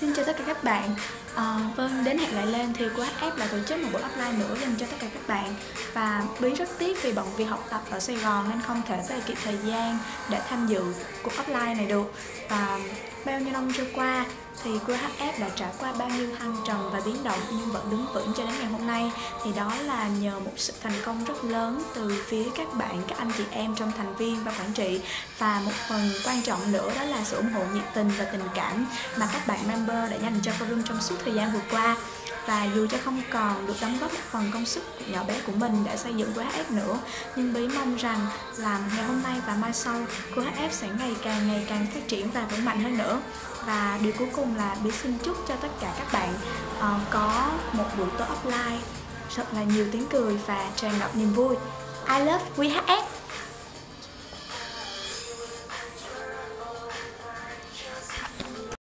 Xin chào tất cả các bạn. À, Vâng, đến hẹn lại lên thì QHF là tổ chức một buổi offline nữa dành cho tất cả các bạn. Và Bí rất tiếc vì bận việc học tập ở Sài Gòn nên không thể về kịp thời gian để tham dự cuộc offline này được. Và bao nhiêu năm trôi qua thì QHF đã trải qua bao nhiêu thăng trầm và biến động nhưng vẫn đứng vững cho đến ngày hôm nay? Thì đó là nhờ một sự thành công rất lớn từ phía các bạn, các anh chị em trong thành viên và quản trị. Và một phần quan trọng nữa đó là sự ủng hộ nhiệt tình và tình cảm mà các bạn member đã dành cho forum trong suốt thời gian vừa qua và dù cho không còn được đóng góp một phần công sức nhỏ bé của mình để xây dựng QHF nữa nhưng Bí mong rằng là ngày hôm nay và mai sau QHF sẽ ngày càng ngày càng phát triển và vững mạnh hơn nữa. Và điều cuối cùng là Bí xin chúc cho tất cả các bạn uh, có một buổi tối offline thật là nhiều tiếng cười và tràn ngập niềm vui. I love QHF